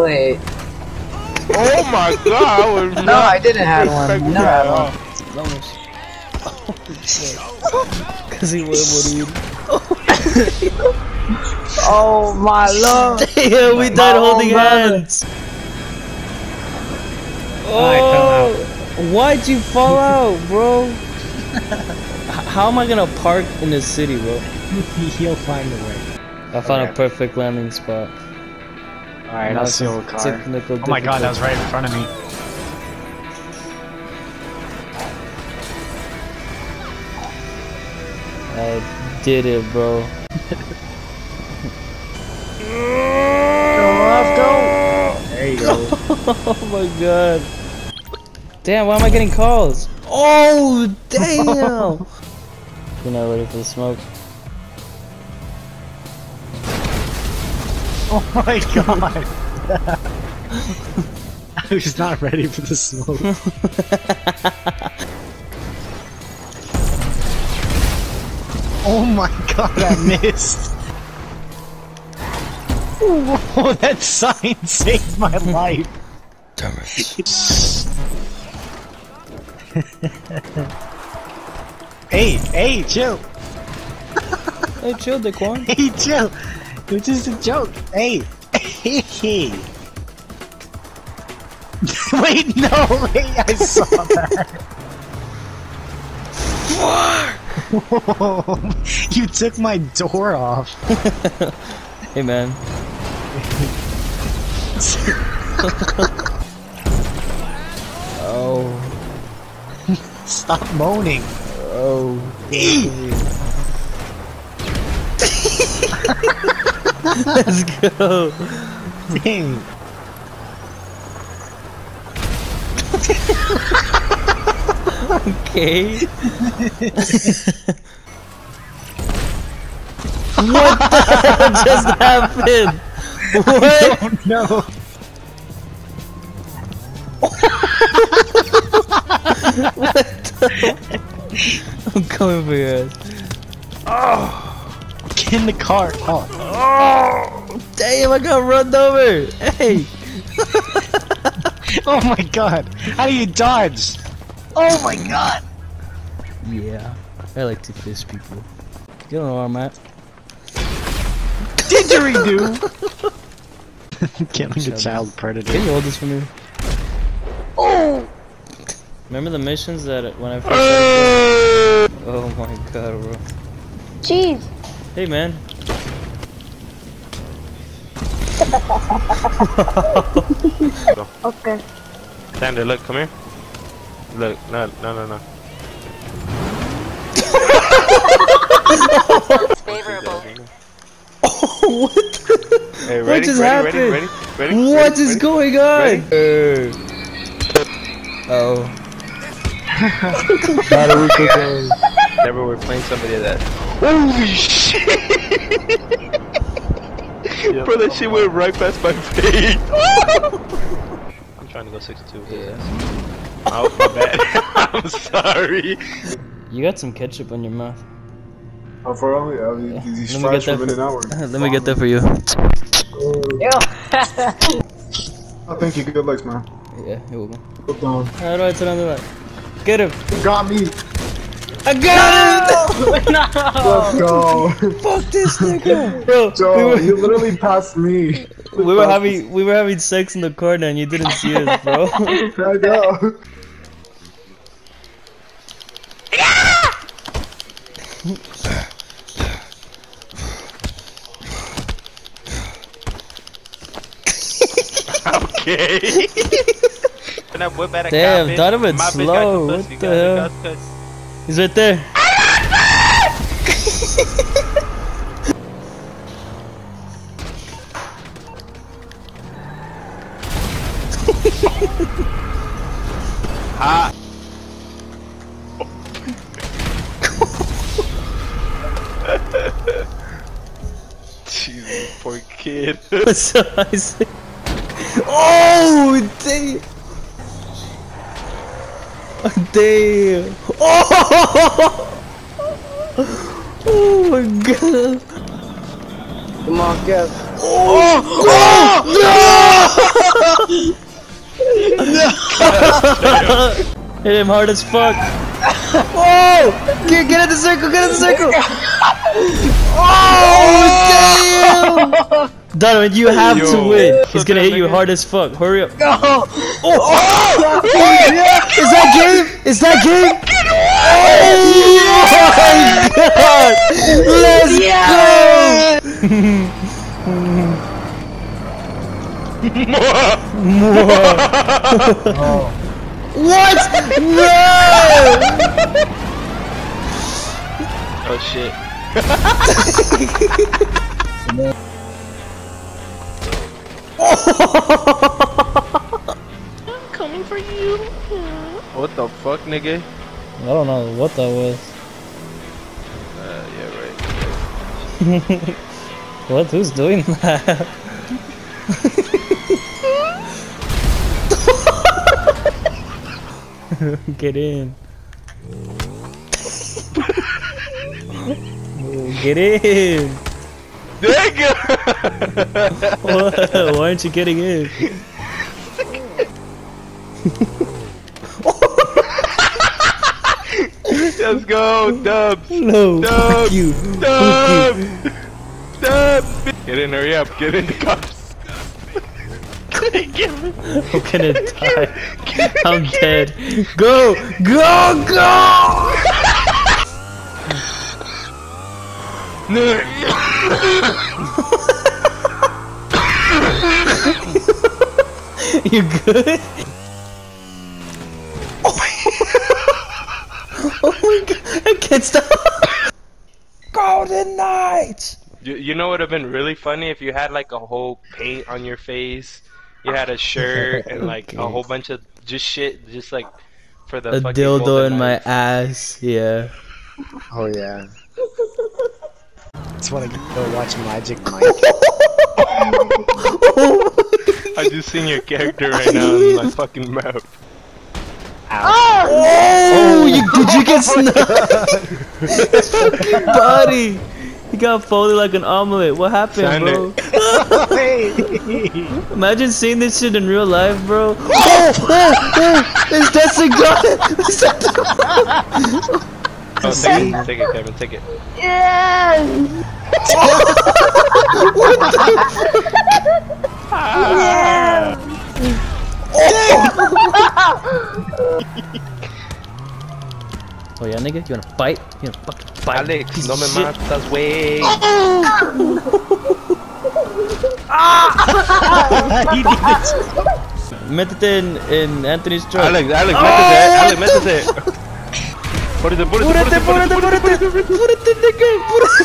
Wait. Oh my god, I was No, I didn't have one. expecting Never that had at one. all. Cause he would what Oh my lord. Damn, we died own holding hands. Oh, why'd you fall out, bro? How am I gonna park in this city, bro? He'll find a way. I found a perfect landing spot. Alright, I'll steal a car. Technical Oh my god, that was right in front of me. I did it, bro. Let's go! There you go. oh my god. Damn, why am I getting calls? Oh, damn! You're not ready for the smoke. Oh my god! I was not ready for the smoke. oh my god, I missed! Whoa, that sign saved my life! Damn it. Hey, hey, chill! Hey, chill, Daquan. Hey, chill! It was just a joke! Hey! Hey! wait, no, wait, I saw that! Whoa, you took my door off. Hey, man. oh, Stop moaning. oh. Let's go. Dang. Okay. what the hell just happened? What? Oh no. I'm coming for your ass. Get in the car. Oh. Oh, damn! I got run over. Hey. oh my god. How do you dodge? Oh my god. Yeah, I like to fish people. You don't know where I'm at. Didgeridoo. Killing a child predator. Can you hold this for me? Oh! Remember the missions that when I first started? Uh. Oh my god, bro. Jeez. Hey, man. Okay. Sander, look, come here. Look, no, no, no, no. It's favorable. what? the- Hey, What just ready, happened? ready, ready, ready, What ready, is ready? going on? oh. About a week ago, never were playing somebody that. Holy shit! Bro, that shit went right past my face. I'm trying to go 62. Yeah. Oh, my bad. I'm sorry. You got some ketchup on your mouth. Oh, for real? Yeah, these, these Let me fries get from that. In-N-Out. For, let me get that for you. Oh, thank you. Good looks, man. Yeah, here we go. Look down. How do I turn on the light? Get him! You got me. I got him! Let's go. Fuck this nigga, bro. Joe, we were, you literally passed me. we were having we were having sex in the corner and you didn't see us, bro. I know. Okay. When I whip at a Damn, catfish, Donovan's my bitch got slow. the What pussy, the hell? got the- He's right there. Ha! Jesus, poor kid. What's up, Isaac? Oh, damn! Oh, damn! Oh! Oh my god! Come on, get. Oh! Oh! No! Hit him hard as fuck. Whoa! Get, get in the circle, get in the circle! Oh, damn! Donovan, you have to win. He's gonna hit you hard as fuck. Hurry up. No! Oh! oh! Is that game? Is that game? Oh my god! Let's go! What? No! Oh shit. I'm coming for you. What the fuck, nigga? I don't know what that was. What? Who's doing that? Get in. Get in. Nigga! Why aren't you getting in? Let's go, Dubs! No, Dub. fuck you. Dub! Dub! Get in, hurry up, get in the cops. I'm gonna die. I'm dead. Go! Go! Go! No. You good? Oh my god, I can't stop. Golden Knight! You, you know what would have been really funny if you had like a whole paint on your face, you had a shirt and like a whole bunch of just shit, just like for the A fucking dildo Golden in my Knights. ass, yeah. Oh yeah. I Just wanna go watch Magic Mike. I just seen your character right now in my fucking mouth. Oh, you, did you get snuck? His fucking body. He got folded like an omelet. What happened, Sander. bro? Imagine seeing this shit in real life, bro. Oh, oh, oh, is that the gun? Is that the Oh, take it, take it, Kevin, take it. Yeah. Oh yeah, nigga, you wanna fight? You wanna fucking fight? Alex, piece no me matas, wey. he did it. Métete en, en Anthony's truck. Alex, Alex, oh, métete, Alex, métete. Púrate, púrate, Púrate, púrate, púrate, púrate, nigga, púrate.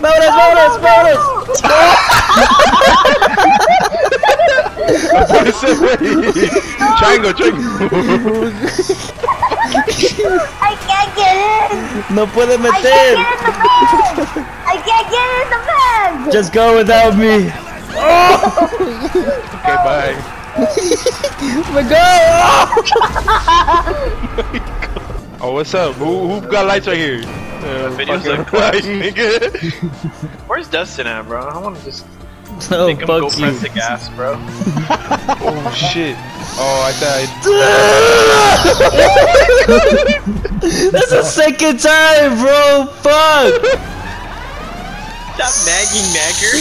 Vámonos, vámonos, vámonos. Ese wey. Chango, chango. I can't get in. No puede I meter. can't get in the bag. I can't get in the bag. Just go without me. Okay, bye. Oh my god. Oh, what's up? Who, who got lights right here? Uh, video's fucking like light, nigga. Where's Dustin at, bro? I wanna just Oh, make him go fuck you. press the gas, bro. Oh shit. Oh, I died. That's the second time, bro. Fuck. Stop nagging nagger.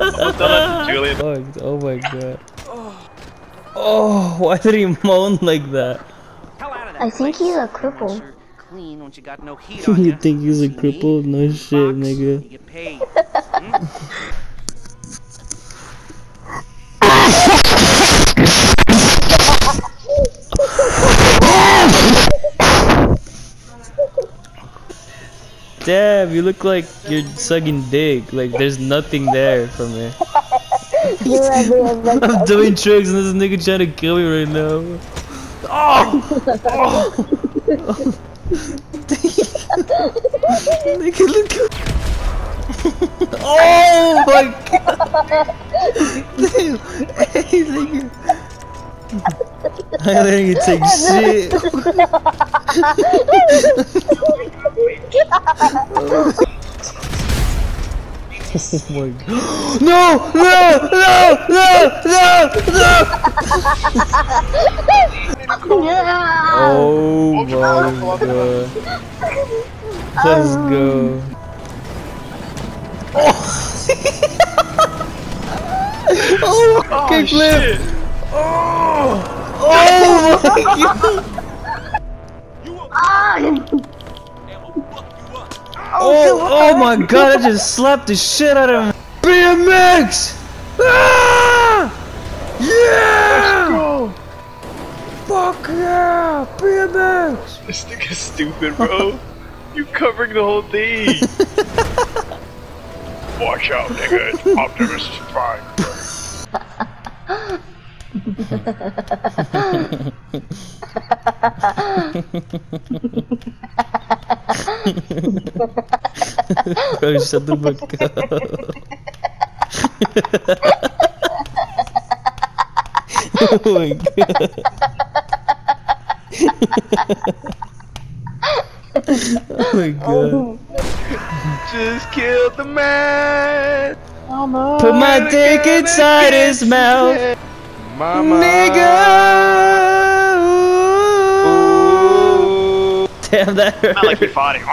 Almost done that to Julian. Fuck, oh my god. Oh. oh, why did he moan like that? I think he's a cripple. Clean when you got no heat on you ya. think he's a See cripple? No shit, nigga. You get paid. Hmm? Damn, you look like you're sucking dick. Like there's nothing there for me. I'm doing tricks and this nigga trying to kill me right now. Oh! oh. nigga, look Oh my god! Damn! Hey, nigga! I think you take shit. Oh my god. No! No! No! No! No! No! Oh my god. Let's go. Oh! oh, kickflip! Oh! Oh my god! Oh, oh my god, I just slapped the shit out of him. BMX! Ah! Fuck yeah! BMX! This nigga's stupid, bro. you covering the whole thing. Watch out, nigga. It's Optimus Prime. Bro, shut the fuck up. oh my god. Oh my god. Just killed the man. Put my dick inside his mouth. Mama. Nigga! Damn, that hurt. Not like we fought him.